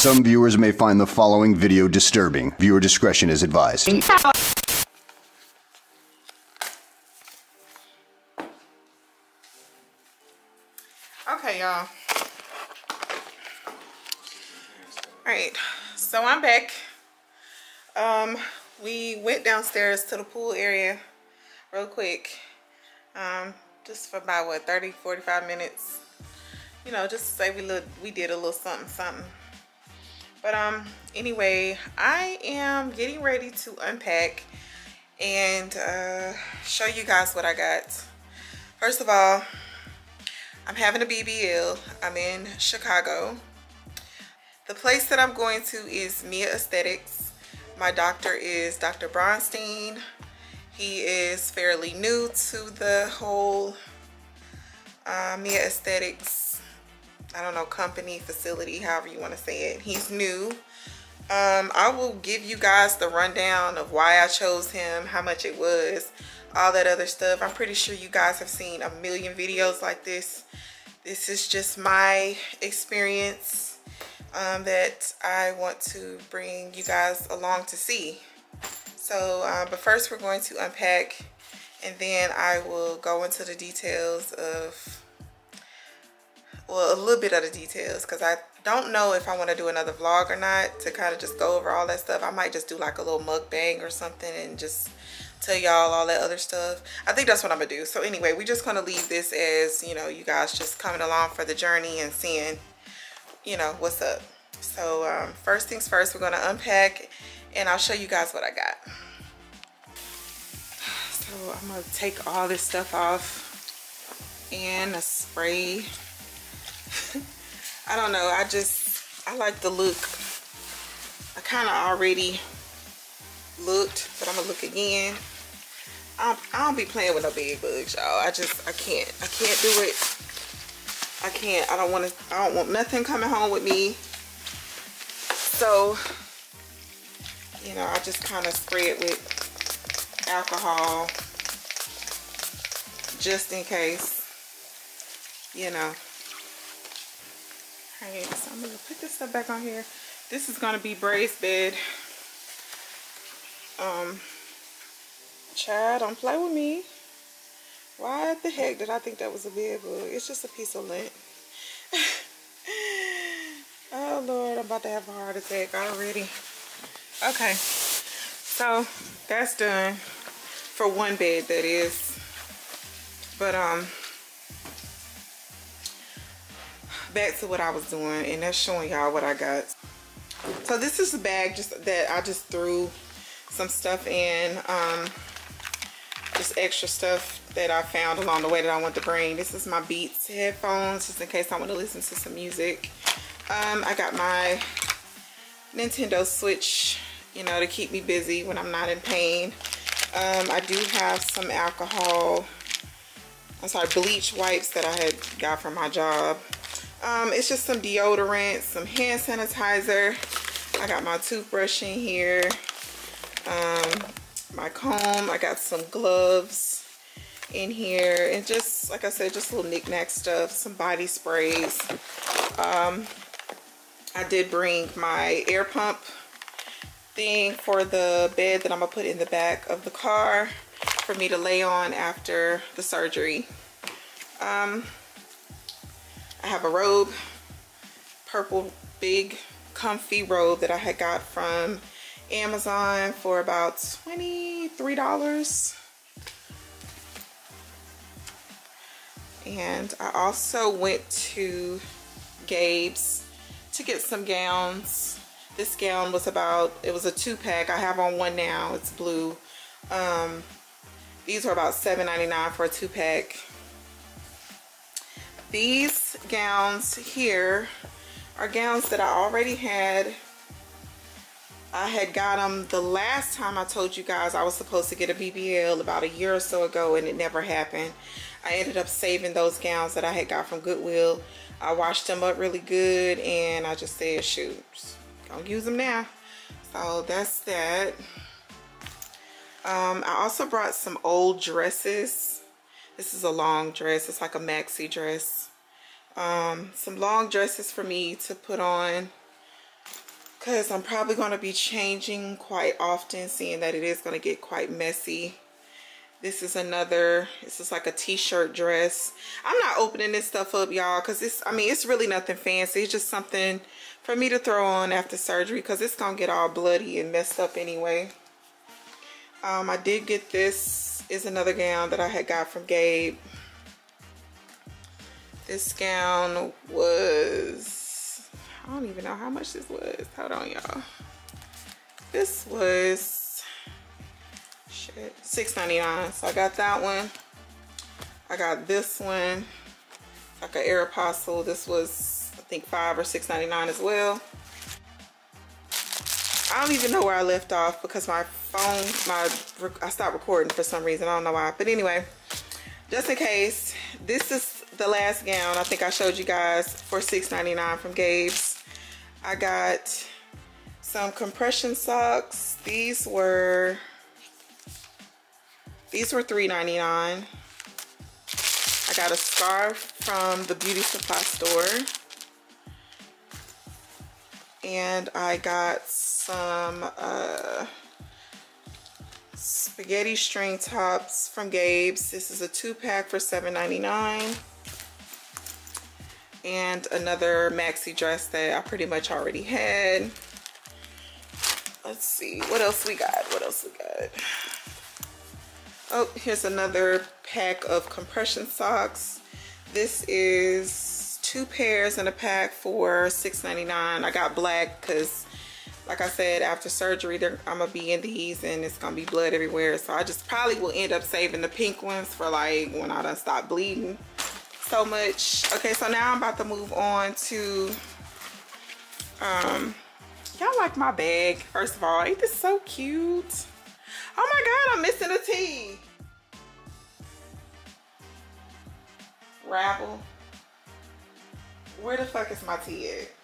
Some viewers may find the following video disturbing. Viewer discretion is advised. Okay, y'all. Alright, so I'm back. Um, we went downstairs to the pool area real quick. Um, just for about what 30 45 minutes. You know, just to say we look we did a little something something. But um anyway, I am getting ready to unpack and uh show you guys what I got. First of all, I'm having a BBL. I'm in Chicago. The place that I'm going to is Mia Aesthetics. My doctor is Dr. Bronstein. He is fairly new to the whole uh, Mia Aesthetics, I don't know, company, facility, however you want to say it. He's new. Um, I will give you guys the rundown of why I chose him, how much it was, all that other stuff. I'm pretty sure you guys have seen a million videos like this. This is just my experience um, that I want to bring you guys along to see. So, uh, but first we're going to unpack and then I will go into the details of, well, a little bit of the details because I don't know if I want to do another vlog or not to kind of just go over all that stuff. I might just do like a little mukbang or something and just tell y'all all that other stuff. I think that's what I'm gonna do. So anyway, we're just gonna leave this as, you know, you guys just coming along for the journey and seeing, you know, what's up. So um, first things first, we're gonna unpack and I'll show you guys what I got. So I'm gonna take all this stuff off and a spray. I don't know, I just, I like the look. I kind of already looked, but I'm gonna look again. I don't, I don't be playing with no big bugs, y'all. I just, I can't, I can't do it. I can't, I don't want to, I don't want nothing coming home with me. So, you know, I just kind of spray it with alcohol just in case, you know. Right, so I'm gonna put this stuff back on here. This is gonna be braised bed. Um, child, don't play with me. Why the heck did I think that was a bed? It's just a piece of lint. oh Lord, I'm about to have a heart attack already. Okay, so that's done for one bed that is. But um, back to what I was doing and that's showing y'all what I got. So this is a bag just that I just threw some stuff in. Um, just extra stuff that I found along the way that I want to bring. This is my Beats headphones just in case I want to listen to some music. Um, I got my Nintendo Switch, you know, to keep me busy when I'm not in pain. Um, I do have some alcohol, I'm sorry, bleach wipes that I had got from my job. Um, it's just some deodorant, some hand sanitizer. I got my toothbrush in here. Um, my comb. I got some gloves in here. And just, like I said, just little knickknack stuff. Some body sprays. Um, I did bring my air pump thing for the bed that I'm going to put in the back of the car for me to lay on after the surgery. Um, I have a robe, purple big comfy robe that I had got from Amazon for about $23. And I also went to Gabe's to get some gowns. This gown was about, it was a two pack. I have on one now, it's blue. Um, these are about $7.99 for a two pack. These gowns here are gowns that I already had. I had got them the last time I told you guys I was supposed to get a BBL about a year or so ago and it never happened. I ended up saving those gowns that I had got from Goodwill. I washed them up really good and I just said, shoot, don't use them now. So that's that. Um, I also brought some old dresses. This is a long dress. It's like a maxi dress. Um, some long dresses for me to put on because I'm probably going to be changing quite often seeing that it is going to get quite messy. This is another, this is like a t-shirt dress. I'm not opening this stuff up, y'all, because it's, I mean, it's really nothing fancy. It's just something for me to throw on after surgery because it's going to get all bloody and messed up anyway. Um, I did get this, is another gown that I had got from Gabe. This gown was, I don't even know how much this was. Hold on, y'all. This was, shit, $6.99. So I got that one. I got this one, like an Aeropostale. This was, I think, 5 or $6.99 as well. I don't even know where I left off because my phone, my I stopped recording for some reason. I don't know why. But anyway, just in case, this is the last gown. I think I showed you guys for $6.99 from Gabe's. I got some compression socks. These were these were $3.99. I got a scarf from the beauty supply store. And I got some uh, spaghetti string tops from Gabe's. This is a two pack for $7.99. And another maxi dress that I pretty much already had. Let's see, what else we got? What else we got? Oh, here's another pack of compression socks. This is two pairs in a pack for $6.99. I got black because like I said, after surgery, I'm gonna be in these and it's gonna be blood everywhere. So I just probably will end up saving the pink ones for like when I done stop bleeding so much. Okay, so now I'm about to move on to, um, y'all like my bag, first of all. Ain't this so cute? Oh my God, I'm missing a T. Ravel. Where the fuck is my T at?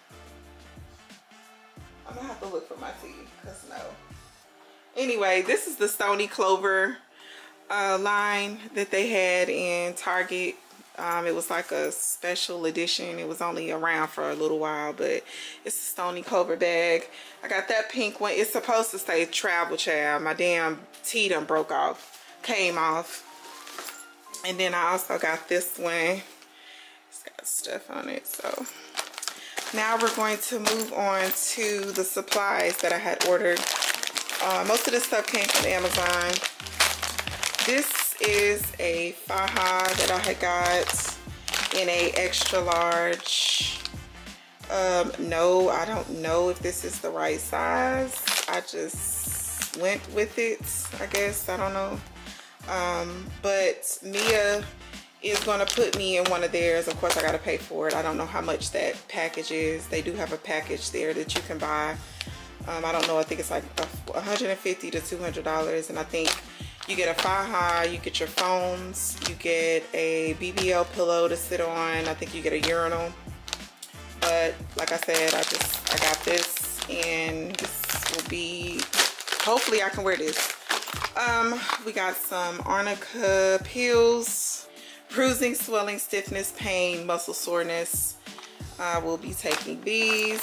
I'm gonna have to look for my tea, cause no. Anyway, this is the Stoney Clover uh, line that they had in Target. Um, it was like a special edition. It was only around for a little while, but it's a Stoney Clover bag. I got that pink one. It's supposed to say Travel Child. My damn tea done broke off, came off. And then I also got this one. It's got stuff on it, so now we're going to move on to the supplies that I had ordered. Uh, most of this stuff came from Amazon. This is a faja that I had got in a extra large. Um, no, I don't know if this is the right size. I just went with it, I guess. I don't know. Um, but Mia is going to put me in one of theirs. Of course, I got to pay for it. I don't know how much that package is. They do have a package there that you can buy. Um, I don't know. I think it's like 150 to $200. And I think you get a faja, you get your foams, you get a BBL pillow to sit on. I think you get a urinal. But like I said, I just, I got this and this will be, hopefully I can wear this. Um, we got some arnica pills bruising, swelling, stiffness, pain, muscle soreness. I will be taking these.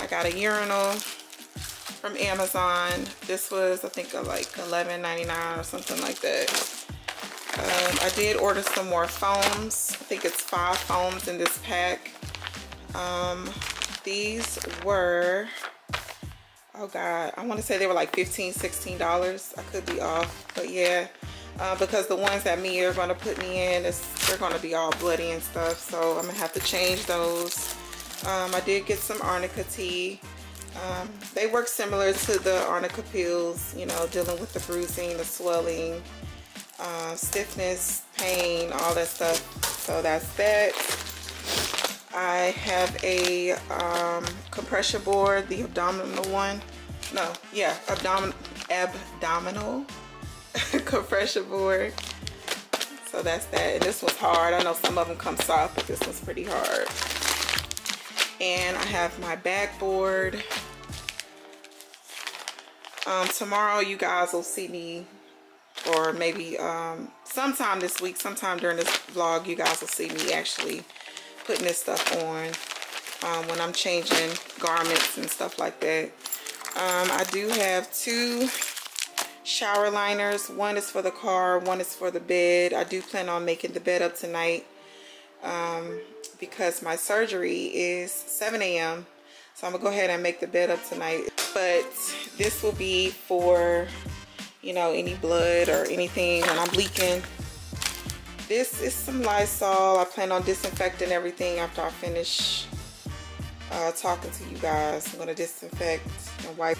I got a urinal from Amazon. This was, I think, like $11.99 or something like that. Um, I did order some more foams. I think it's five foams in this pack. Um, these were, oh God, I want to say they were like $15, $16. I could be off, but yeah uh, because the ones that Mia are going to put me in, they're going to be all bloody and stuff. So I'm going to have to change those. Um, I did get some arnica tea. Um, they work similar to the arnica pills, you know, dealing with the bruising, the swelling, uh, stiffness, pain, all that stuff. So that's that. I have a um, compression board, the abdominal one. No, yeah, abdomin abdominal compression board. So that's that. And this was hard. I know some of them come soft, but this one's pretty hard. And I have my backboard. Um, tomorrow you guys will see me or maybe um, sometime this week, sometime during this vlog, you guys will see me actually putting this stuff on. um, when I'm changing garments and stuff like that. Um, I do have two shower liners. One is for the car, one is for the bed. I do plan on making the bed up tonight um, because my surgery is 7 a.m. So I'm gonna go ahead and make the bed up tonight. But this will be for, you know, any blood or anything when I'm leaking. This is some Lysol. I plan on disinfecting everything after I finish uh, talking to you guys. I'm gonna disinfect and wipe.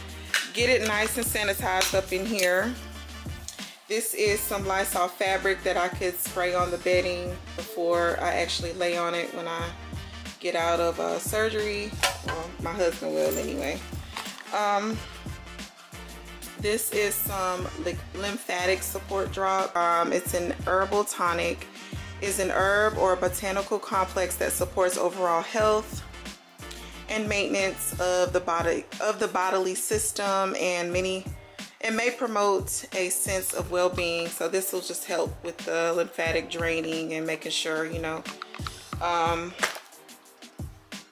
Get it nice and sanitized up in here. This is some Lysol fabric that I could spray on the bedding before I actually lay on it when I get out of uh, surgery. Well, my husband will anyway. Um, this is some like lymphatic support drop. Um, it's an herbal tonic. Is an herb or botanical complex that supports overall health and maintenance of the body of the bodily system and many it may promote a sense of well-being. So this will just help with the lymphatic draining and making sure you know um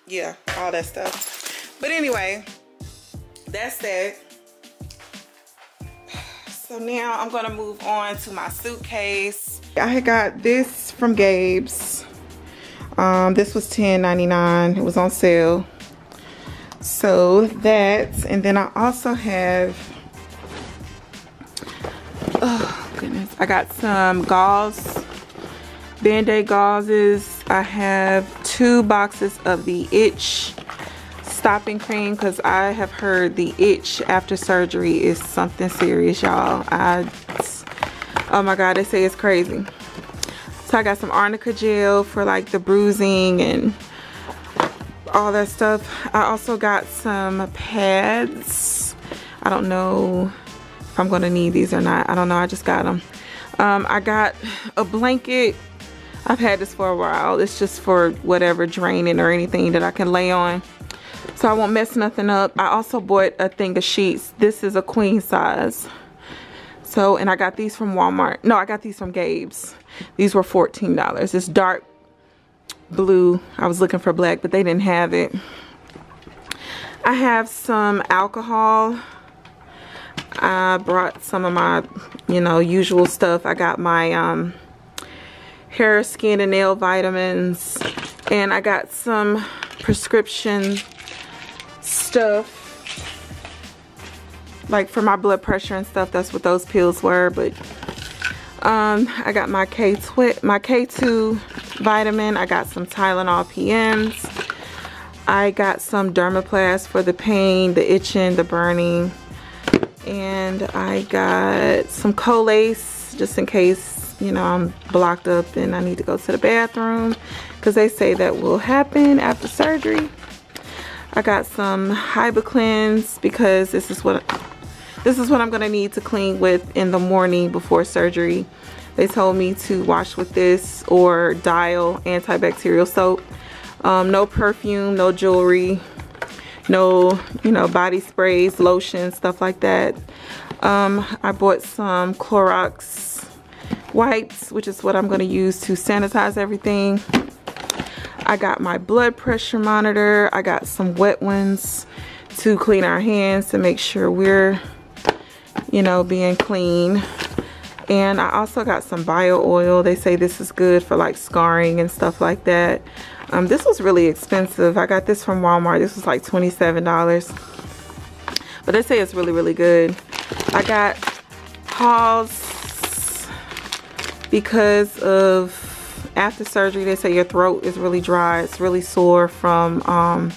yeah all that stuff. But anyway that's that. So now i'm gonna move on to my suitcase. I got this from gabe's. Um this was $10.99 it was on sale so that and then i also have oh goodness. I got some gauze band-aid gauzes. I have two boxes of the itch stopping cream because I have heard the itch after surgery is something serious y'all. I oh my god they say it's crazy. So I got some arnica gel for like the bruising and all that stuff I also got some pads I don't know if I'm gonna need these or not I don't know I just got them um, I got a blanket I've had this for a while. It's just for whatever draining or anything that I can lay on. So I won't mess nothing up. I also bought a thing of sheets. This is a queen size. So, and I got these from Walmart. No, I got these from Gabe's. These were $14. It's dark blue. I was looking for black, but they didn't have it. I have some alcohol. I brought some of my, you know, usual stuff. I got my, um, hair, skin, and nail vitamins. And I got some prescription stuff. Like for my blood pressure and stuff, that's what those pills were. But um, I got my K my K2 vitamin. I got some Tylenol PMs. I got some Dermaplast for the pain, the itching, the burning. And I got some Colace just in case you know, I'm blocked up and I need to go to the bathroom because they say that will happen after surgery. I got some Hibiclens because this is what this is what I'm gonna need to clean with in the morning before surgery. They told me to wash with this or Dial antibacterial soap. Um, no perfume, no jewelry, no, you know, body sprays, lotion, stuff like that. Um, I bought some Clorox wipes, which is what I'm going to use to sanitize everything. I got my blood pressure monitor. I got some wet ones to clean our hands to make sure we're, you know, being clean. And I also got some bio oil. They say this is good for like scarring and stuff like that. Um, this was really expensive. I got this from Walmart. This was like $27. But they say it's really, really good. I got Halls because of after surgery they say your throat is really dry it's really sore from um,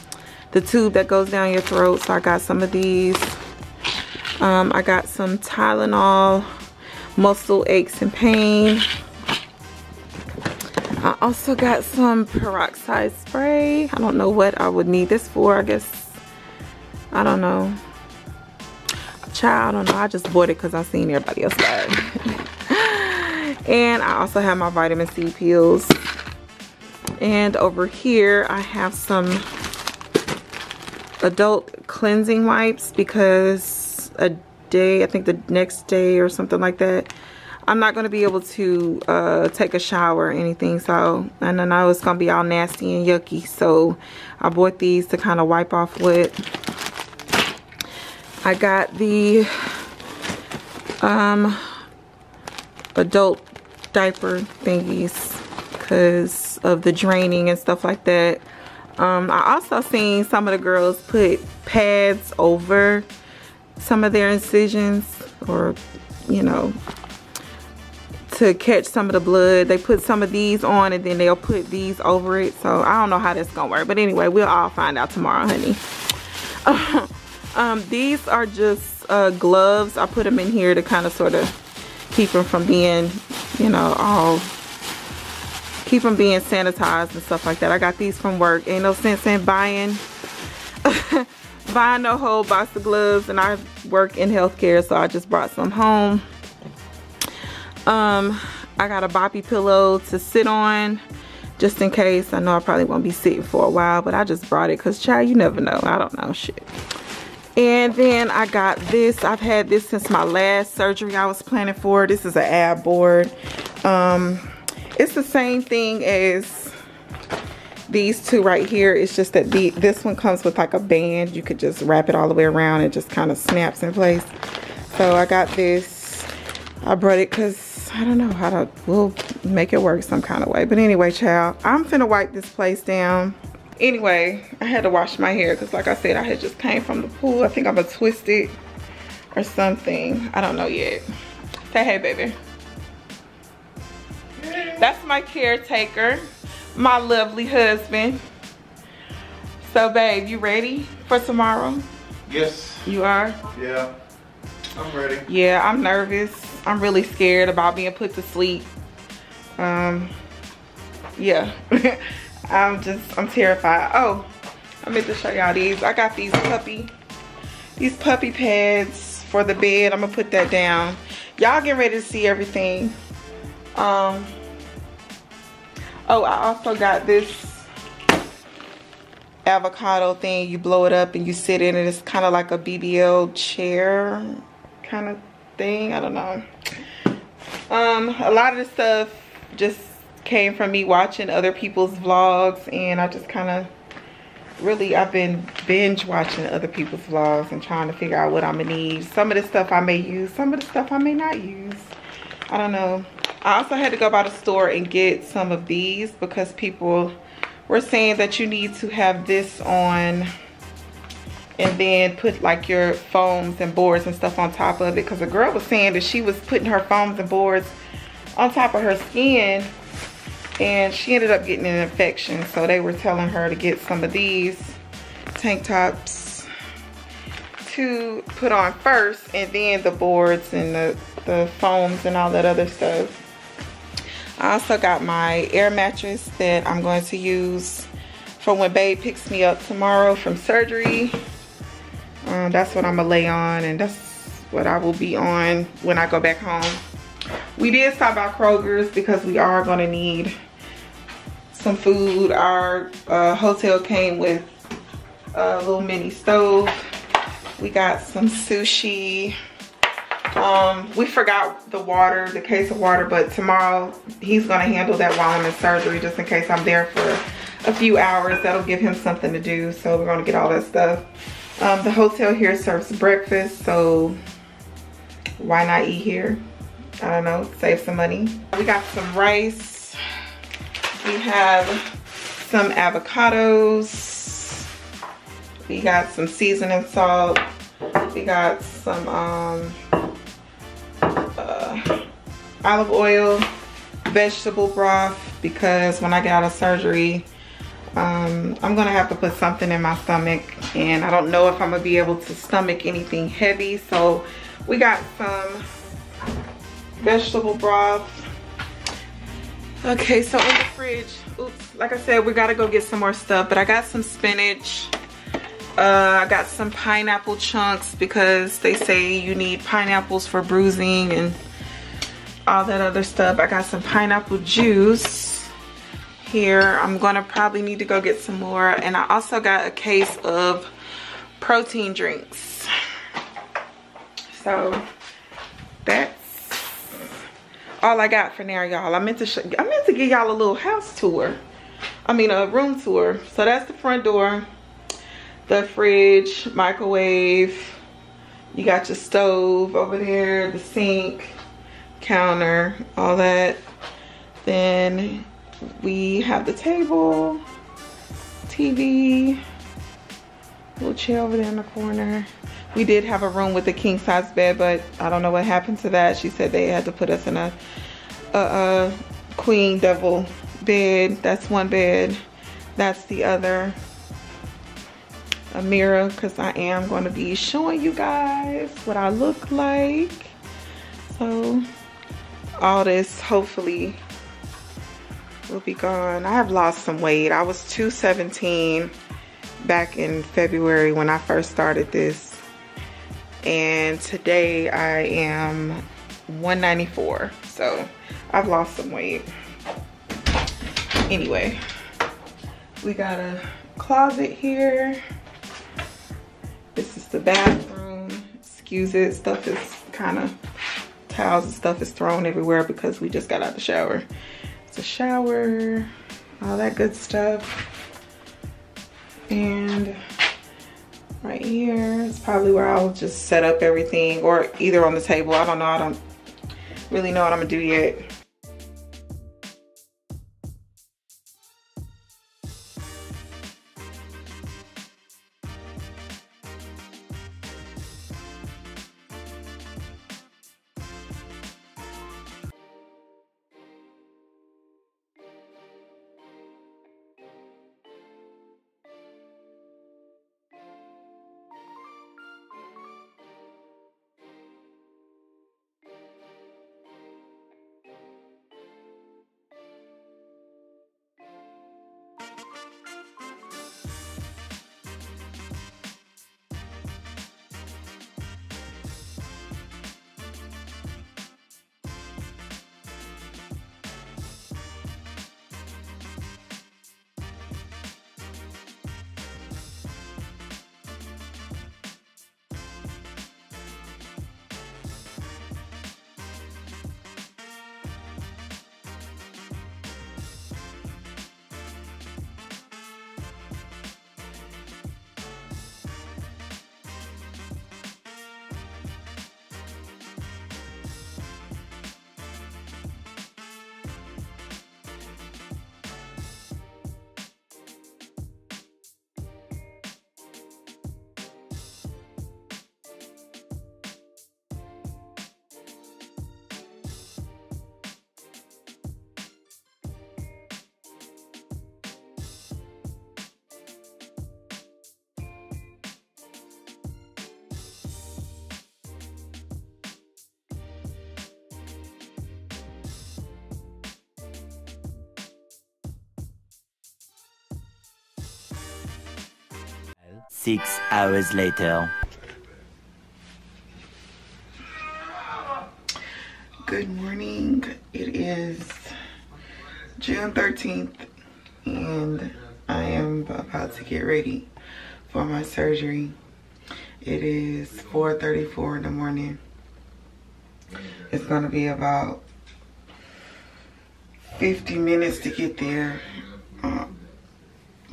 the tube that goes down your throat so I got some of these um, I got some Tylenol muscle aches and pain. I also got some peroxide spray. I don't know what I would need this for I guess. I don't know. Child I don't know. I just bought it because I seen everybody else buy it. And I also have my vitamin C pills. And over here I have some adult cleansing wipes because a day I think the next day or something like that I'm not going to be able to uh, take a shower or anything. So, and I know it's going to be all nasty and yucky. So, I bought these to kind of wipe off with. I got the um, adult diaper thingies because of the draining and stuff like that. Um, I also seen some of the girls put pads over some of their incisions or, you know, to catch some of the blood. They put some of these on and then they'll put these over it. So I don't know how that's gonna work. But anyway, we'll all find out tomorrow, honey. um, these are just uh, gloves. I put them in here to kind of sort of keep them from being, you know, all keep them being sanitized and stuff like that. I got these from work. Ain't no sense in buying buying a whole box of gloves and I work in healthcare so I just brought some home. Um, I got a boppy pillow to sit on just in case. I know I probably won't be sitting for a while but I just brought it because child you never know. I don't know shit. And then I got this. I've had this since my last surgery I was planning for. This is an ab board. Um, it's the same thing as these two right here. It's just that the this one comes with like a band. You could just wrap it all the way around and just kind of snaps in place. So I got this. I brought it because I don't know how to, we'll make it work some kind of way. But anyway, child, I'm finna wipe this place down. Anyway, I had to wash my hair because like I said, I had just came from the pool. I think I'm gonna twist it or something. I don't know yet. Say hey, baby. That's my caretaker, my lovely husband. So babe, you ready for tomorrow? Yes. You are? Yeah. I'm ready. Yeah, I'm nervous. I'm really scared about being put to sleep. Um, yeah. I'm just, I'm terrified. Oh, I meant to show y'all these. I got these puppy, these puppy pads for the bed. I'm gonna put that down. Y'all get ready to see everything. Um, Oh, I also got this avocado thing. You blow it up and you sit in it. It's kind of like a BBL chair kind of thing. I don't know. Um, a lot of the stuff just came from me watching other people's vlogs and I just kind of really I've been binge watching other people's vlogs and trying to figure out what I'm gonna need. Some of the stuff I may use, some of the stuff I may not use. I don't know. I also had to go by the store and get some of these because people were saying that you need to have this on and then put like your foams and boards and stuff on top of it. Because a girl was saying that she was putting her foams and boards on top of her skin and she ended up getting an infection. So they were telling her to get some of these tank tops to put on first and then the boards and the, the foams and all that other stuff I also got my air mattress that I'm going to use for when babe picks me up tomorrow from surgery. Um, that's what I'm gonna lay on and that's what I will be on when I go back home. We did stop by Kroger's because we are gonna need some food. Our uh, hotel came with a little mini stove. We got some sushi, um, we forgot the water, the case of water, but tomorrow he's gonna handle that while I'm in surgery just in case I'm there for a few hours. That'll give him something to do. So we're gonna get all that stuff. Um, the hotel here serves breakfast, so why not eat here? I don't know, save some money. We got some rice. We have some avocados. We got some seasoning salt. We got some um, olive oil, vegetable broth, because when I get out of surgery, um, I'm gonna have to put something in my stomach and I don't know if I'm gonna be able to stomach anything heavy. So we got some vegetable broth. Okay, so in the fridge, oops, like I said, we gotta go get some more stuff, but I got some spinach. Uh, I got some pineapple chunks because they say you need pineapples for bruising and all that other stuff. I got some pineapple juice here. I'm gonna probably need to go get some more. And I also got a case of protein drinks. So that's all I got for now, y'all. I meant to I meant to give y'all a little house tour. I mean a room tour. So that's the front door. The fridge, microwave. You got your stove over there, the sink, counter, all that. Then we have the table, TV, little chair over there in the corner. We did have a room with a king size bed, but I don't know what happened to that. She said they had to put us in a, a, a queen double bed. That's one bed. That's the other. A mirror, because I am going to be showing you guys what I look like. So, all this hopefully will be gone. I have lost some weight. I was 217 back in February when I first started this. And today I am 194 so I've lost some weight. Anyway we got a closet here. This is the bathroom. Excuse it stuff is kind of towels and stuff is thrown everywhere because we just got out the shower it's a shower all that good stuff and right here is probably where I'll just set up everything or either on the table. I don't know. I don't really know what I'm gonna do yet. Six hours later. Good morning. It is June 13th and I am about to get ready for my surgery. It is 4.34 in the morning. It's gonna be about 50 minutes to get there.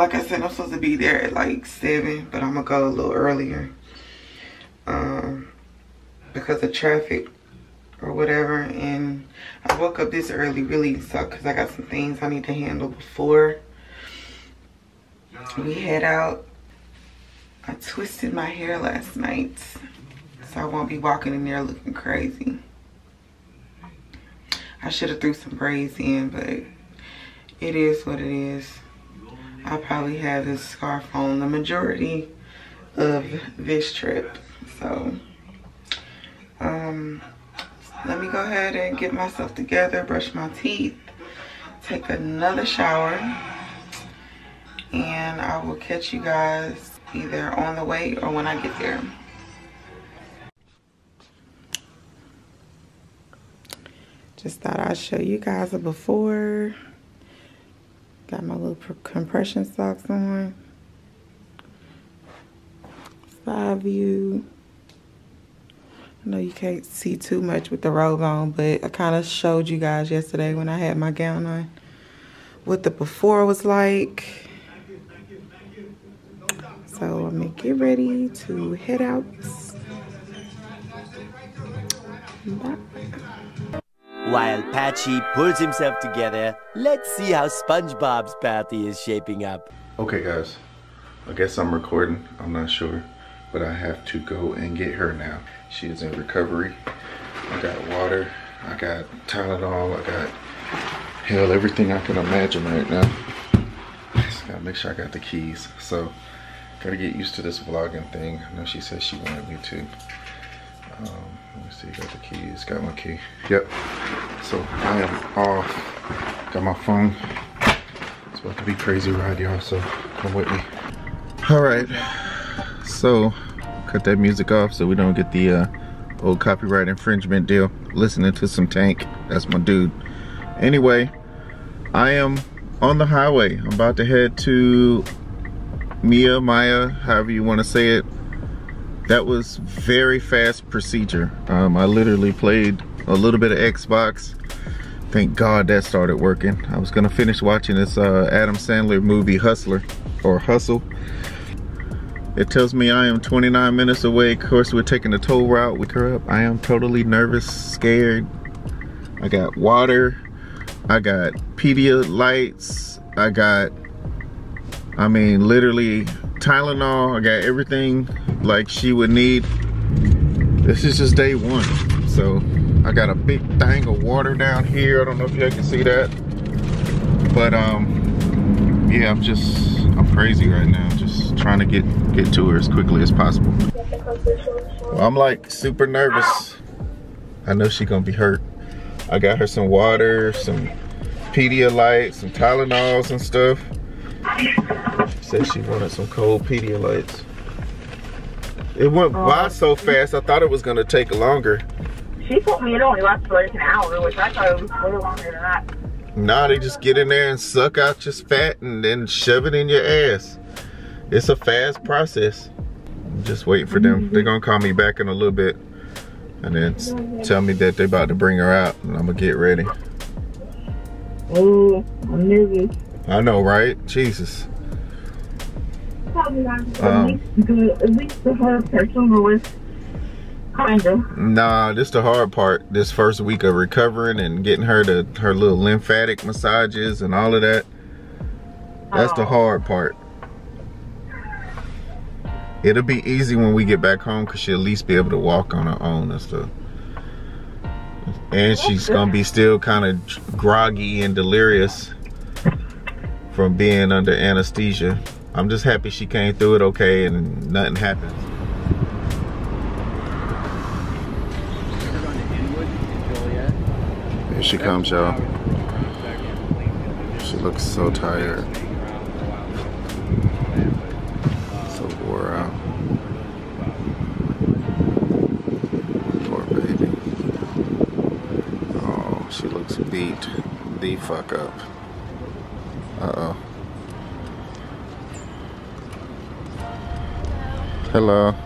Like I said, I'm supposed to be there at like 7, but I'm going to go a little earlier. Um, because of traffic or whatever. And I woke up this early really so because I got some things I need to handle before we head out. I twisted my hair last night. So I won't be walking in there looking crazy. I should have threw some braids in, but it is what it is. I probably have this scarf on the majority of this trip. So, um, let me go ahead and get myself together, brush my teeth, take another shower, and I will catch you guys either on the way or when I get there. Just thought I'd show you guys a before. Got my little compression socks on. Side view. I know you can't see too much with the robe on, but I kind of showed you guys yesterday when I had my gown on what the before was like. So I'm gonna get ready to head out. Bye. While Patchy pulls himself together, let's see how SpongeBob's party is shaping up. Okay, guys. I guess I'm recording. I'm not sure. But I have to go and get her now. She is in recovery. I got water. I got Tylenol. I got, hell, everything I can imagine right now. Just gotta make sure I got the keys. So, gotta get used to this vlogging thing. I know she said she wanted me to. Um, let me see, got the keys, got my key. Yep. So I am off. Got my phone. It's about to be crazy ride, y'all, so come with me. All right. So cut that music off so we don't get the uh, old copyright infringement deal. Listening to some Tank. That's my dude. Anyway, I am on the highway. I'm about to head to Mia, Maya, however you want to say it that was very fast procedure. Um, I literally played a little bit of Xbox. Thank God that started working. I was gonna finish watching this uh, Adam Sandler movie Hustler or Hustle. It tells me I am 29 minutes away. Of course, we're taking the toll route. We her up. I am totally nervous, scared. I got water. I got Pedialytes. I got, I mean, literally Tylenol. I got everything like she would need. This is just day one. So I got a big thing of water down here. I don't know if y'all can see that. But um, yeah, I'm just, I'm crazy right now. Just trying to get, get to her as quickly as possible. Well, I'm like super nervous. I know she gonna be hurt. I got her some water, some Pedialyte, some Tylenols and stuff. She said she wanted some cold Pedialytes. It went oh, by so fast, I thought it was gonna take longer. She told me it only lasted like an hour, which I thought it was way longer than that. Nah, they just get in there and suck out your fat and then shove it in your ass. It's a fast process. I'm just waiting for them. They're mm-hmm. gonna call me back in a little bit and then mm-hmm. tell me that they're about to bring her out and I'm gonna get ready. Oh, I'm nervous. I know, right? Jesus. Probably least the at least the hard was kind of. Nah, this the hard part. This first week of recovering and getting her to her little lymphatic massages and all of that. That's the Oh. hard part. It'll be easy when we get back home because she'll at least be able to walk on her own and stuff. And she's gonna be still kind of groggy and delirious from being under anesthesia. I'm just happy she came through it okay and nothing happened. Here she comes, y'all. She looks so tired. So wore out. Poor baby. Oh, she looks beat the fuck up. Uh-oh. Hello.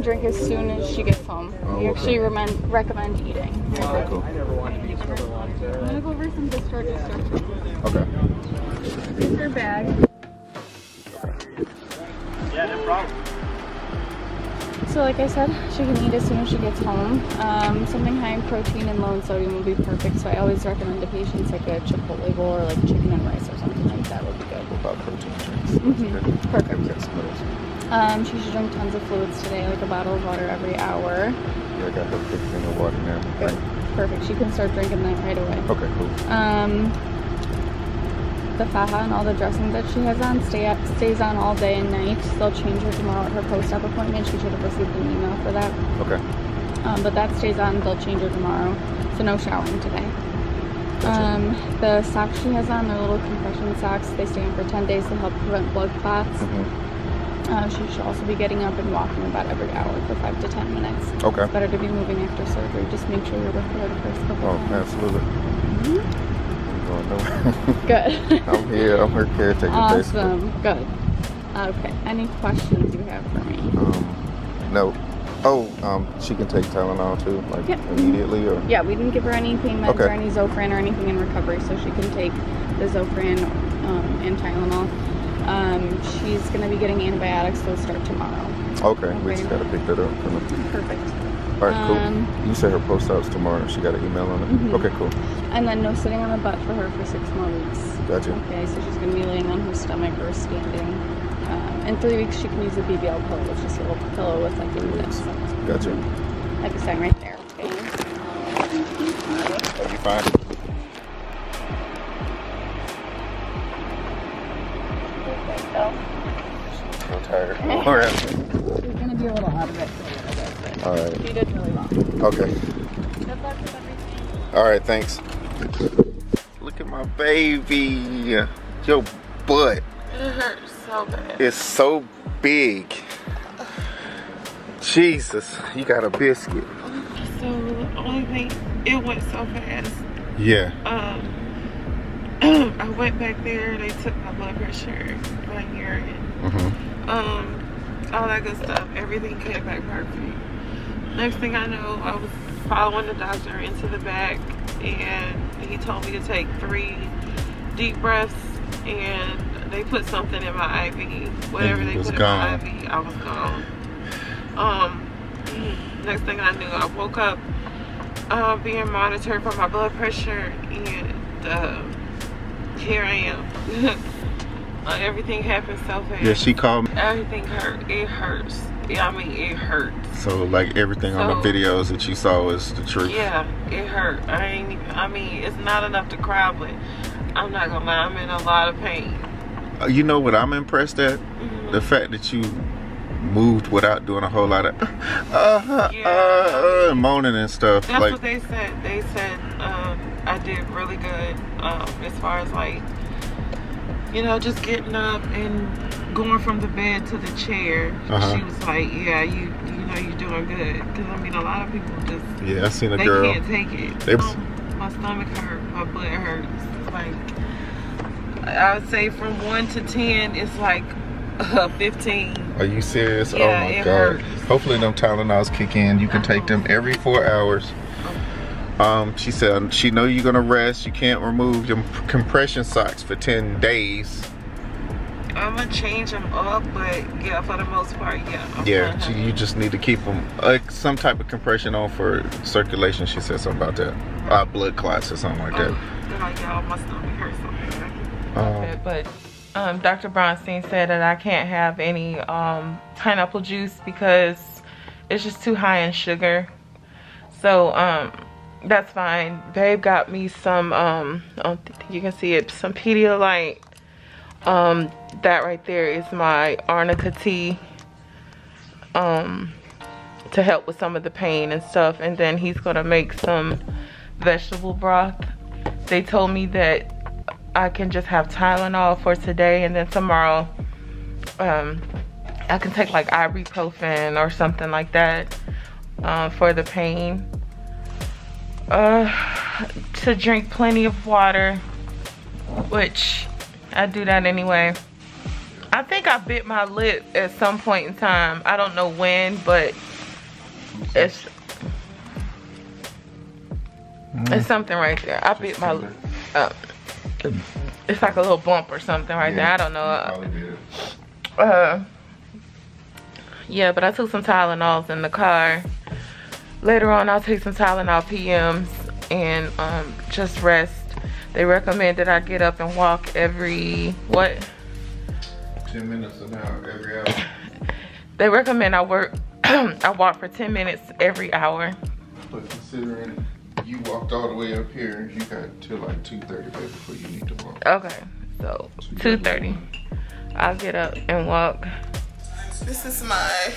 And drink as soon as she gets home. we actually recommend, recommend eating. Okay, cool. I never wanted to be someone like I'm gonna go over some discharge instructions. Okay. Here's her bag. Yeah, no problem. So so like I said, she can eat as soon as she gets home. Um, something high in protein and low in sodium would be perfect. So I always recommend to patients like a Chipotle bowl or like chicken and rice or something like that would be good. What about protein drinks? Mhm. Perfect. Okay, some of those. Um, she should drink tons of fluids today, like a bottle of water every hour. Yeah, I got her big thing of water now. Good. Perfect. She can start drinking that right away. Okay, cool. Um, the faja and all the dressing that she has on stay up, stays on all day and night. They'll change her tomorrow at her post-op appointment. She should have received an email for that. Okay. Um, but that stays on. They'll change her tomorrow. So no showering today. Um, the socks she has on, they're little compression socks. They stay on for 10 days to help prevent blood clots. Mm-hmm. Uh, she should also be getting up and walking about every hour for 5 to 10 minutes. Okay. It's better to be moving after surgery. Just make sure you're with her the first couple Oh, times. absolutely. Nowhere. Good. I'm here. I'm her caretaker, basically. Awesome. Good. Okay. Any questions you have for me? Um, no. Oh, um, she can take Tylenol too, like Yep. immediately, or Yeah, we didn't give her any pain meds Okay. or any Zofran or anything in recovery, so she can take the Zofran um, and Tylenol. Um, she's going to be getting antibiotics. They'll start tomorrow. okay, we just gotta pick that up. Perfect. all right, cool. Um, you said her post op's tomorrow. She got an email on it. Mhm. Okay, cool. And then no sitting on the butt for her for six more weeks. Gotcha. Okay, so she's going to be laying on her stomach or standing. Um, in three weeks, she can use a BBL pillow, which is a little pillow with like a unit. Gotcha. Like a sign right there. Okay. Are you fine? Tired. All right. She's going to be a little out of it for a little bit, All but right. she did really well. Okay. Good luck with everything. All right. Thanks. Look at my baby. Your butt It hurts so bad. is so big. Jesus, you got a biscuit. So the only thing, it went so fast. Yeah. Um, I went back there. They took my blood pressure, my urine, Mm-hmm. um, all that good stuff. Everything came back perfect. Next thing I know, I was following the doctor into the back, and he told me to take three deep breaths, and they put something in my IV. Whatever they put gone. in my IV, I was gone. Um, next thing I knew, I woke up uh, being monitored for my blood pressure, and uh, here I am. uh, everything happened so fast. Yeah, she called me. Everything hurt. It hurts. Yeah, I mean, it hurts. So like everything on the videos that you saw was the truth. Yeah, it hurt. I ain't I mean, it's not enough to cry, but I'm not gonna lie, I'm in a lot of pain. Uh, You know what I'm impressed at? Mhm. The fact that you moved without doing a whole lot of uh, Yeah. uh, uh, moaning and stuff. That's like what they said. They said um, I did really good um, as far as like, you know, just getting up and going from the bed to the chair. Uh-huh. She was like, "Yeah, you, you know, you're doing good." Because I mean, a lot of people just yeah, I seen a they girl. can't take it. They- Um, my stomach hurt. My butt hurts. Like I would say from one to ten, it's like uh, fifteen. Are you serious? Yeah, oh my god. hurts. Hopefully them Tylenols kick in. You can take them every four hours. Um, she said she know you're gonna rest. You can't remove your compression socks for 10 days. I'm gonna change them up, but yeah, for the most part, yeah. I'm Yeah, she, you just need to keep them like some type of compression on for circulation. She said something about that. Uh, blood clots or something like that. Oh, they're my stomach hurts so bad. Um, But um, Dr. Bronstein said that I can't have any um, pineapple juice because it's just too high in sugar. So um, that's fine. Babe got me some, um, I don't think you can see it, some Pedialyte. Um, that right there is my Arnica tea um, to help with some of the pain and stuff. And then he's gonna make some vegetable broth. They told me that I can just have Tylenol for today and then tomorrow um, I can take like ibuprofen or something like that uh, for the pain. Uh, to drink plenty of water, which I do that anyway. I think I bit my lip at some point in time. I don't know when, but it's it's something right there. I bit my lip. Uh, it's like a little bump or something right there. I don't know. Uh, yeah, but I took some Tylenols in the car. Later on, I'll take some Tylenol PMs and um, just rest. They recommend that I get up and walk every, what? 10 minutes an hour every hour. They recommend I work, I walk for 10 minutes every hour. But considering you walked all the way up here, you got till like 2.30 baby before you need to walk. Okay, so 2.30. I'll get up and walk. This is my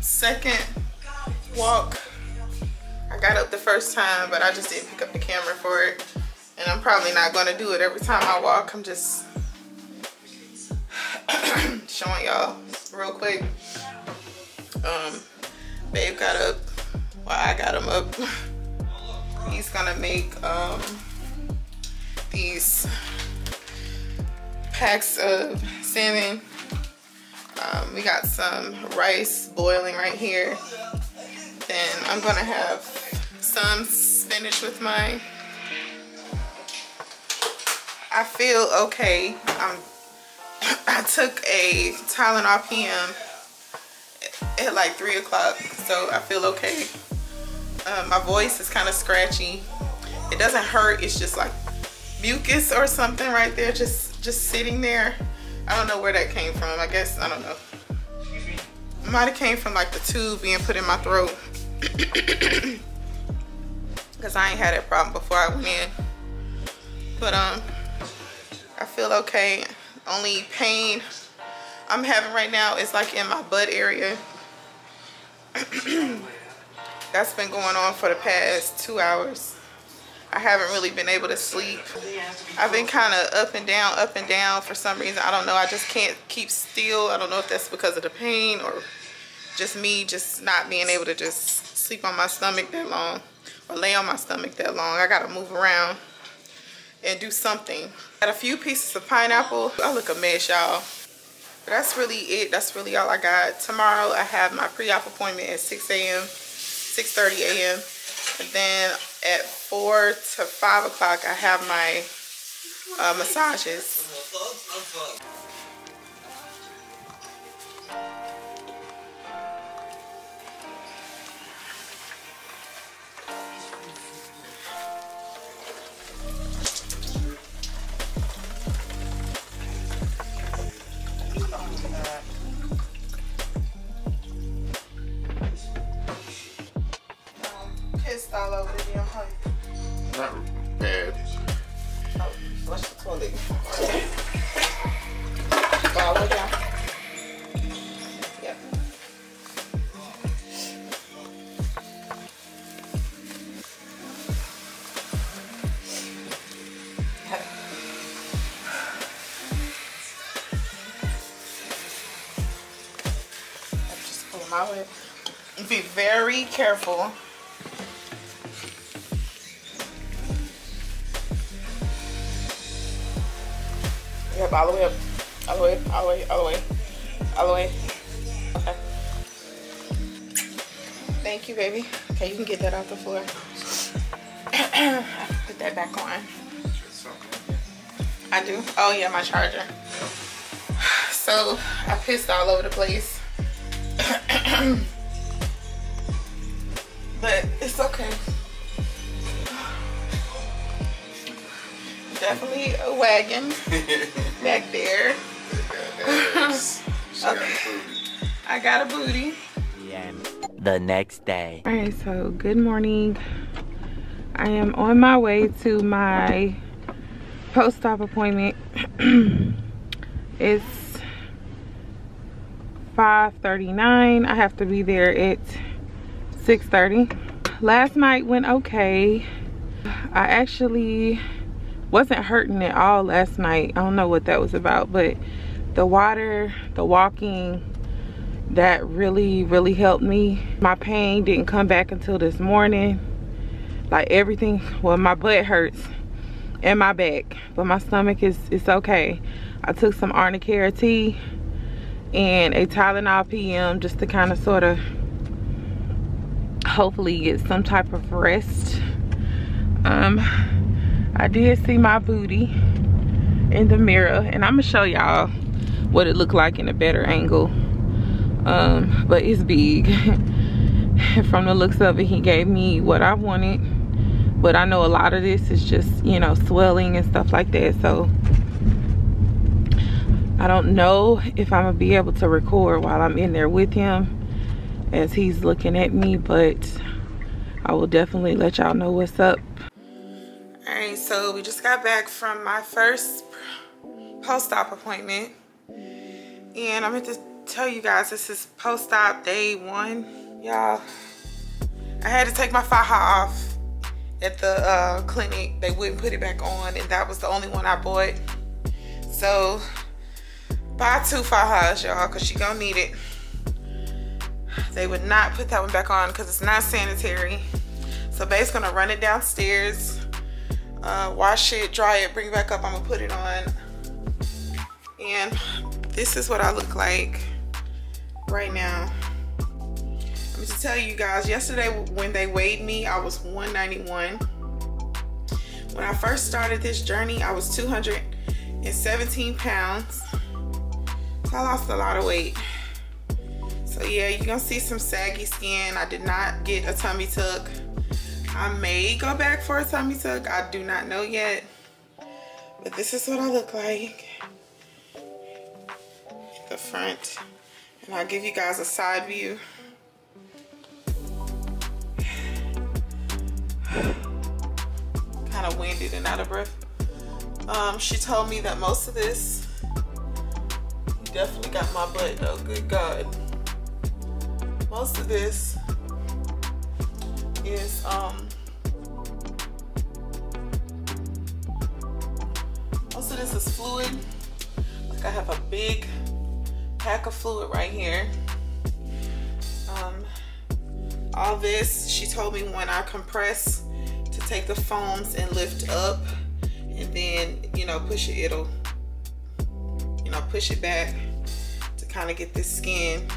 second walk. I got up the first time, but I just didn't pick up the camera for it. And I'm probably not gonna do it every time I walk. I'm just showing y'all real quick. Um, babe got up while I got him up. He's gonna make um, these packs of salmon. Um, we got some rice boiling right here. Then I'm gonna have some spinach with mine. I feel okay. Um, I took a Tylenol PM at like 3 o'clock, so I feel okay. Uh, my voice is kind of scratchy. It doesn't hurt, it's just like mucus or something right there, just, just sitting there. I don't know where that came from. I guess, I don't know. It might have came from like the tube being put in my throat. Because I ain't had that problem before I went in. But, um, I feel okay. Only pain I'm having right now is like in my butt area. That's been going on for the past two hours. I haven't really been able to sleep. I've been kind of up and down, up and down for some reason. I don't know. I just can't keep still. I don't know if that's because of the pain or just me just not being able to just sleep on my stomach that long or lay on my stomach that long. I got to move around and do something. Got a few pieces of pineapple. I look a mess, y'all. But that's really it. That's really all I got. Tomorrow I have my pre-op appointment at 6 a.m., 6.30 a.m. And then at 4 to 5 o'clock I have my uh, massages. Careful. Yep, all the way up. All the way, all the way, all the way, all the way. Okay. Thank you, baby. Okay, you can get that off the floor. Put that back on. I do. Oh yeah, my charger. So I pissed all over the place. okay. Definitely a wagon back there. okay. I got a booty. The next day. All right, so good morning. I am on my way to my post-op appointment. it's 5.39. I have to be there at 6.30. Last night went okay. I actually wasn't hurting at all last night. I don't know what that was about, but the water, the walking, that really, really helped me. My pain didn't come back until this morning. Like everything, well, my butt hurts and my back, but my stomach is it's okay. I took some Arnicare tea and a Tylenol PM just to kind of sort of hopefully get some type of rest. Um, I did see my booty in the mirror and I'm gonna show y'all what it looked like in a better angle. um, but it's big. From the looks of it, he gave me what I wanted. But I know a lot of this is just, you know, swelling and stuff like that. So I don't know if I'm gonna be able to record while I'm in there with him as he's looking at me, but I will definitely let y'all know what's up. All right, so we just got back from my first post-op appointment. And I'm going to tell you guys this is post-op day one, y'all. I had to take my faja off at the uh, clinic. They wouldn't put it back on and that was the only one I bought. So buy two fajas, y'all, because she gonna need it. They would not put that one back on because it's not sanitary. So Babe's gonna run it downstairs, uh, wash it, dry it, bring it back up. I'm gonna put it on. And this is what I look like right now. Let me just tell you guys, yesterday when they weighed me, I was 191. When I first started this journey, I was 217 pounds. So I lost a lot of weight. So yeah, you're gonna see some saggy skin. I did not get a tummy tuck. I may go back for a tummy tuck. I do not know yet. But this is what I look like. The front. And I'll give you guys a side view. kind of winded and out of breath. Um, she told me that most of this definitely got my butt though, good God. Most of this is um most of this is fluid. Like I have a big pack of fluid right here. Um all this, she told me when I compress to take the foams and lift up and then, you know, push it, it'll, you know, push it back to kind of get this skin,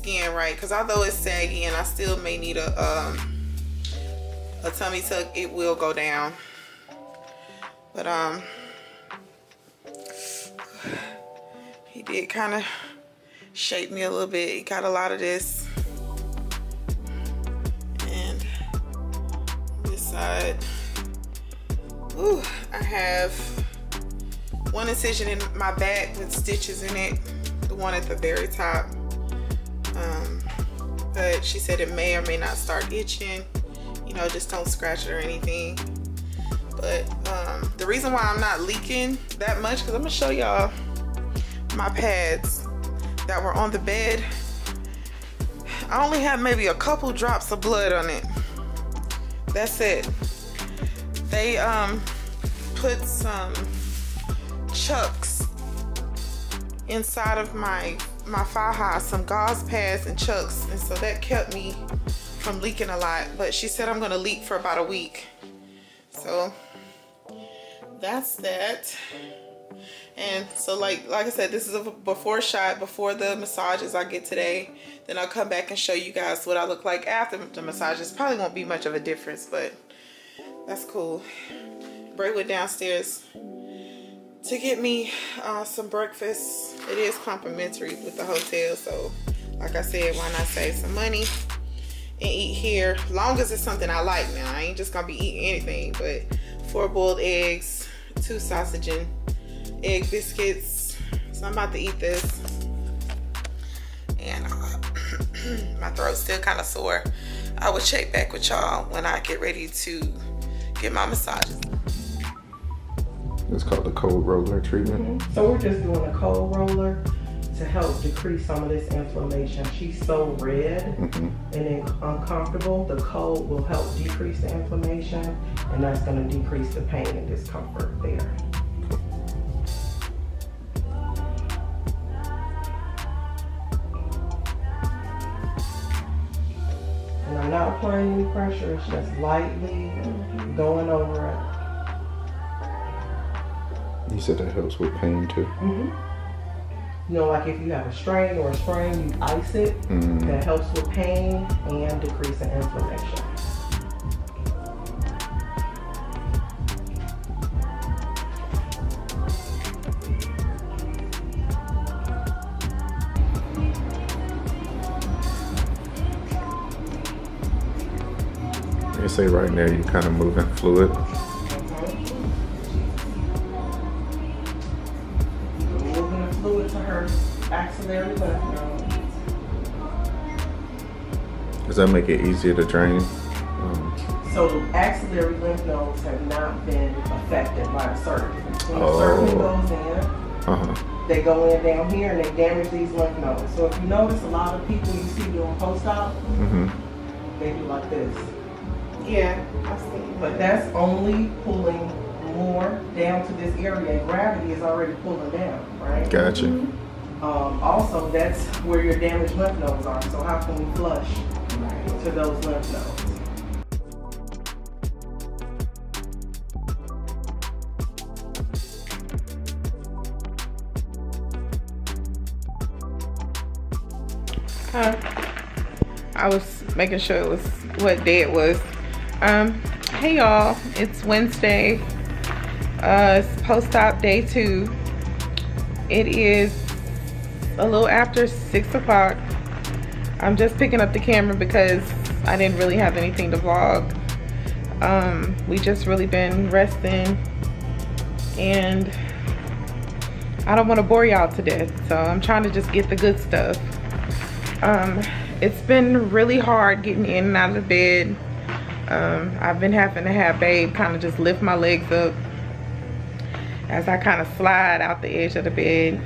skin right. Cause although it's saggy and I still may need a, um, a tummy tuck, it will go down. But, um, he did kind of shape me a little bit. He got a lot of this and this side. Ooh, I have one incision in my back with stitches in it, the one at the very top. But she said it may or may not start itching. You know, just don't scratch it or anything. But um, the reason why I'm not leaking that much, because I'm gonna show y'all my pads that were on the bed. I only have maybe a couple drops of blood on it. That's it. They um put some chucks inside of my my faja, some gauze pads and chucks, and so that kept me from leaking a lot. But she said I'm gonna leak for about a week. So that's that. And so like like I said, this is a before shot before the massages I get today. Then I'll come back and show you guys what I look like after the massages. Probably won't be much of a difference, but that's cool. Bray went downstairs to get me uh, some breakfast. It is complimentary with the hotel, so like I said, why not save some money and eat here? Long as it's something I like now. I ain't just gonna be eating anything, but four boiled eggs, two sausage and egg biscuits. So I'm about to eat this. And uh, my throat's still kind of sore. I will check back with y'all when I get ready to get my massages. It's called the cold roller treatment. Mm -hmm. So we're just doing a cold roller to help decrease some of this inflammation. She's so red mm -hmm. and uncomfortable. The cold will help decrease the inflammation and that's gonna decrease the pain and discomfort there. And I'm not applying any pressure, it's just lightly going over it. You said that helps with pain too. Mm-hmm. You know, like if you have a strain or a sprain, you ice it. Mm -hmm. That helps with pain and decrease the inflammation. You say right now you're kind of moving fluid. That make it easier to drain? Um, So the axillary lymph nodes have not been affected by the surgery. When the Oh. surgery goes in, uh-huh. they go in down here and they damage these lymph nodes. So if you notice, a lot of people you see doing post-op, Mm-hmm. they do like this. Yeah, I see. But that's only pulling more down to this area. And gravity is already pulling down, right? Gotcha. Um, also, that's where your damaged lymph nodes are. So how can we flush to those lymph nodes? I was making sure it was what day it was. Um, hey y'all, it's Wednesday. Uh, it's post-op day two. It is a little after six o'clock. I'm just picking up the camera because I didn't really have anything to vlog. Um, we just really been resting and I don't want to bore y'all to death. So I'm trying to just get the good stuff. Um, it's been really hard getting in and out of bed. Um, I've been having to have babe kind of just lift my legs up as I kind of slide out the edge of the bed.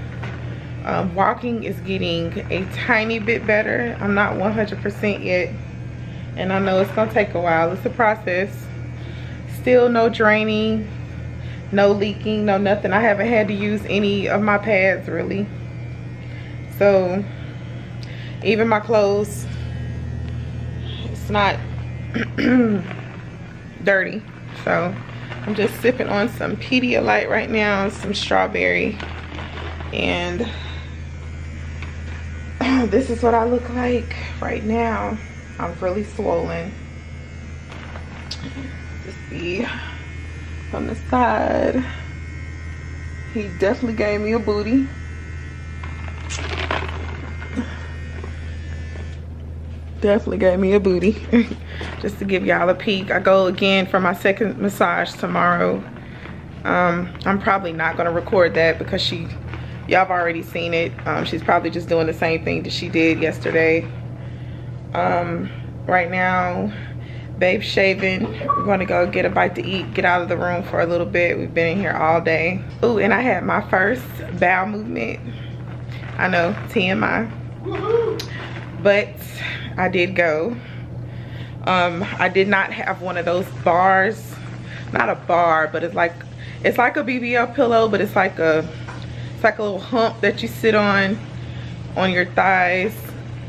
Um, walking is getting a tiny bit better. I'm not 100% yet. And I know it's gonna take a while. It's a process. Still no draining, no leaking, no nothing. I haven't had to use any of my pads really. So even my clothes it's not dirty so I'm just sipping on some Pedialyte right now some strawberry and this is what I look like right now. I'm really swollen. Just see from the side. He definitely gave me a booty. Definitely gave me a booty. Just to give y'all a peek. I go again for my second massage tomorrow. Um, i'm probably not going to record that because she y'all have already seen it. Um, she's probably just doing the same thing that she did yesterday. Um, right now babe shaving. We're to go get a bite to eat get out of the room for a little bit. We've been in here all day. Oh and i had my first bowel movement. I know tmi but I did go. Um, I did not have one of those bars, not a bar, but it's like it's like a BBL pillow, but it's like a like a little hump that you sit on on your thighs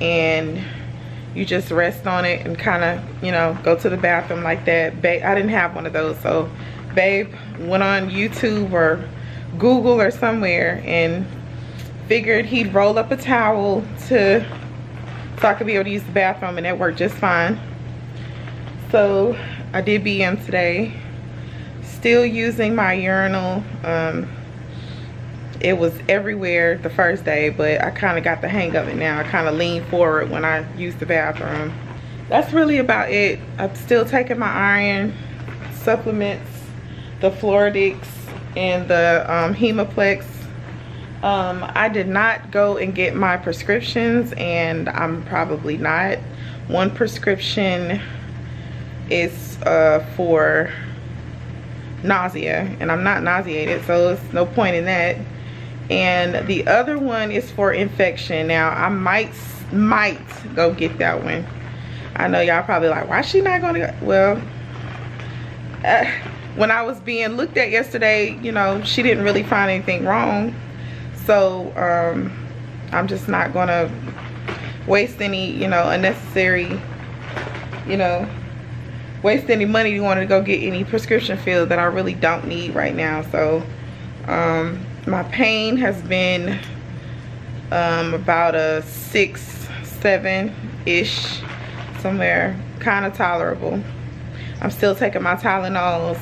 and you just rest on it and kind of you know go to the bathroom like that. Babe, I didn't have one of those, so babe went on YouTube or Google or somewhere and figured he'd roll up a towel to so I could be able to use the bathroom and that worked just fine. So I did BM today. Still using my urinal. Um, it was everywhere the first day, but I kind of got the hang of it now. I kind of lean forward when I use the bathroom. That's really about it. I'm still taking my iron supplements, the Floradix and the um, Hemaplex um, I did not go and get my prescriptions and I'm probably not. One prescription is uh, for nausea and I'm not nauseated so it's no point in that. And the other one is for infection. Now I might, might go get that one. I know y'all probably like, why she not gonna go? Well, uh, when I was being looked at yesterday, you know, she didn't really find anything wrong so um, I'm just not gonna waste any you know unnecessary you know waste any money you want to go get any prescription filled that I really don't need right now so um, my pain has been um, about a six seven ish somewhere kind of tolerable I'm still taking my Tylenols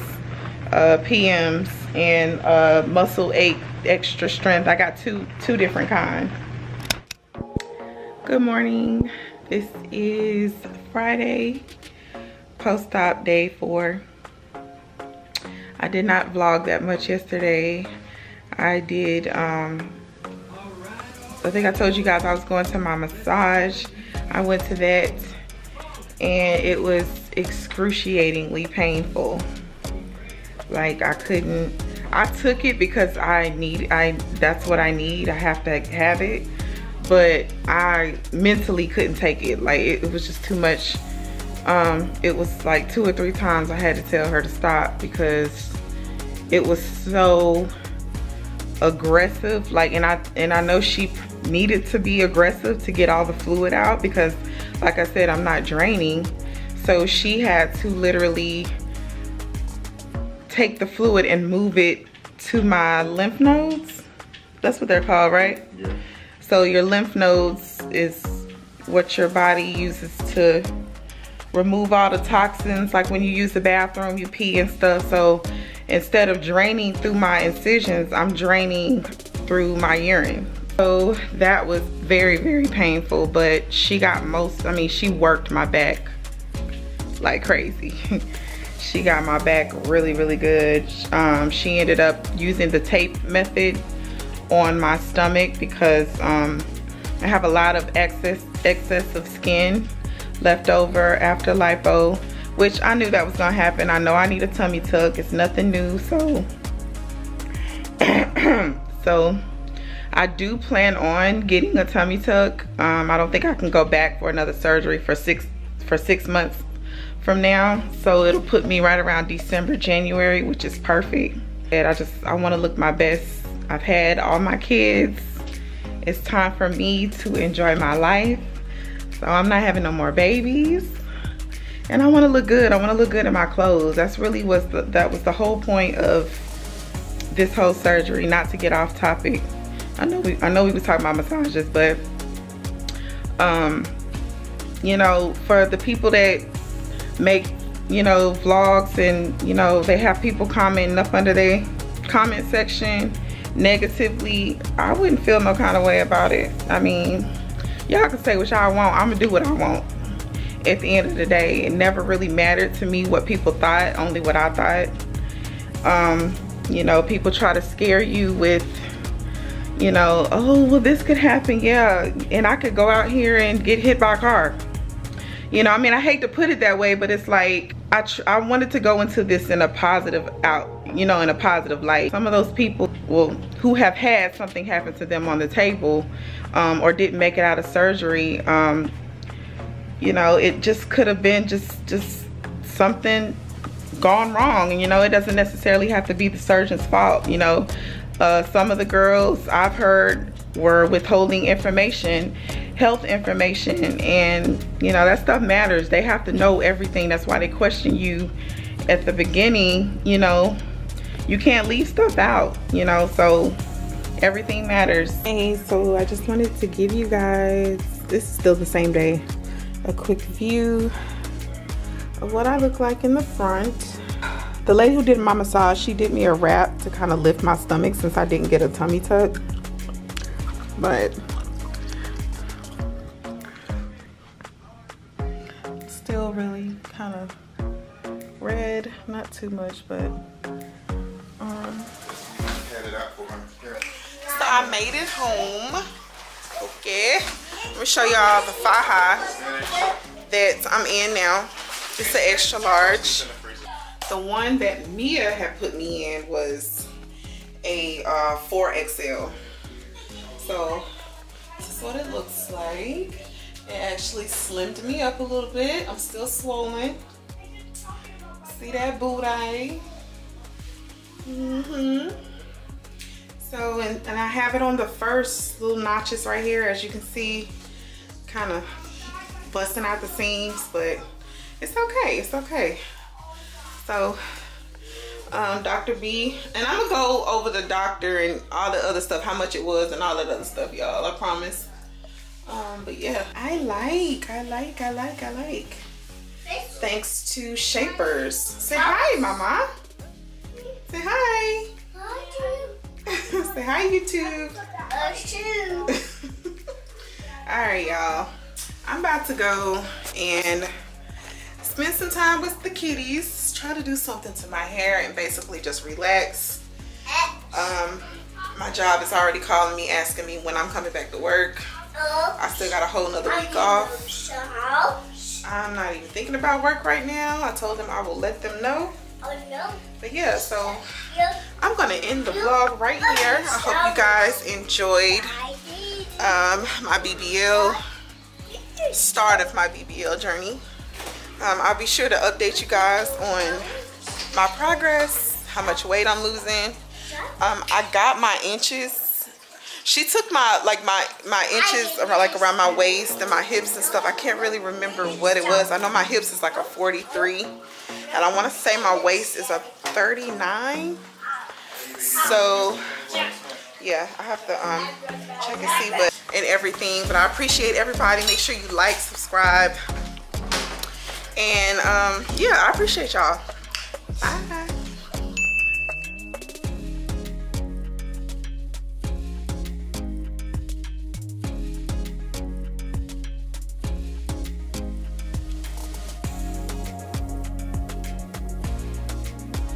uh, PMs and uh, muscle ache extra strength i got two two different kinds. good morning this is friday post-op day four. I did not vlog that much yesterday. I did, um, I think I told you guys I was going to my massage. I went to that and it was excruciatingly painful. Like I couldn't, I took it because I need, I that's what I need. I have to have it. But I mentally couldn't take it. Like it, it was just too much. Um, it was like two or three times I had to tell her to stop because it was so aggressive. Like and I and I know she needed to be aggressive to get all the fluid out because like I said, I'm not draining. So she had to literally take the fluid and move it to my lymph nodes. That's what they're called, right? Yeah. So your lymph nodes is what your body uses to remove all the toxins. Like when you use the bathroom, you pee and stuff. So instead of draining through my incisions, I'm draining through my urine. So that was very, very painful, but she got most, I mean, she worked my back like crazy. she got my back really, really good. Um, she ended up using the tape method on my stomach because um, I have a lot of excess, excess of skin left over after lipo, which I knew that was gonna happen. I know I need a tummy tuck. It's nothing new, so. so I do plan on getting a tummy tuck. Um, I don't think I can go back for another surgery for six for six months from now. So it'll put me right around December, January, which is perfect. And I just, I wanna look my best. I've had all my kids. It's time for me to enjoy my life. So I'm not having no more babies. And I wanna look good. I wanna look good in my clothes. That's really was that was the whole point of this whole surgery, not to get off topic. I know we I know we was talking about massages, but um, you know, for the people that make, you know, vlogs and, you know, they have people commenting up under their comment section negatively, I wouldn't feel no kind of way about it. I mean, y'all can say what y'all want. I'm gonna do what I want. At the end of the day, it never really mattered to me what people thought, only what I thought. Um, you know, people try to scare you with you know, oh, well, this could happen, yeah. And I could go out here and get hit by a car. You know, I mean, I hate to put it that way, but it's like, I, I wanted to go into this in a positive out, you know, in a positive light. Some of those people, well, who have had something happen to them on the table um, or didn't make it out of surgery, um, you know, it just could have been just, just something gone wrong. And, you know, it doesn't necessarily have to be the surgeon's fault, you know. Uh, some of the girls I've heard were withholding information, health information, and you know, that stuff matters. They have to know everything. That's why they question you at the beginning, you know. You can't leave stuff out, you know, so everything matters. Hey, so I just wanted to give you guys, this is still the same day, a quick view of what I look like in the front. The lady who did my massage, she did me a wrap to kind of lift my stomach since I didn't get a tummy tuck. But still really kind of red, not too much, but um so I made it home. Okay. Let me show y'all the faja that I'm in now. It's an extra large. The one that Mia had put me in was a uh, 4XL. So this is what it looks like. It actually slimmed me up a little bit. I'm still swollen. See that booty? Mm-hmm. So, and, and I have it on the first little notches right here, as you can see, kind of busting out the seams, but it's okay, it's okay. So, um, Dr. B, and I'm gonna go over the doctor and all the other stuff, how much it was and all that other stuff, y'all, I promise. Um, but yeah, I like, I like, I like, I like. Thanks to Shapers. Say hi, mama. Say hi. Hi, YouTube. Say hi, YouTube. All right, y'all. I'm about to go and spend some time with the kitties, try to do something to my hair and basically just relax. Um, my job is already calling me, asking me when I'm coming back to work. I still got a whole nother week off. I'm not even thinking about work right now. I told them I will let them know. But yeah, so I'm gonna end the vlog right here. I hope you guys enjoyed um, my BBL, start of my BBL journey. Um, I'll be sure to update you guys on my progress, how much weight I'm losing. Um, I got my inches. She took my like my my inches around, like around my waist and my hips and stuff. I can't really remember what it was. I know my hips is like a 43 and I want to say my waist is a 39. So yeah, I have to um, check and see but and everything. But I appreciate everybody. Make sure you like, subscribe. And um, yeah, I appreciate y'all. Bye.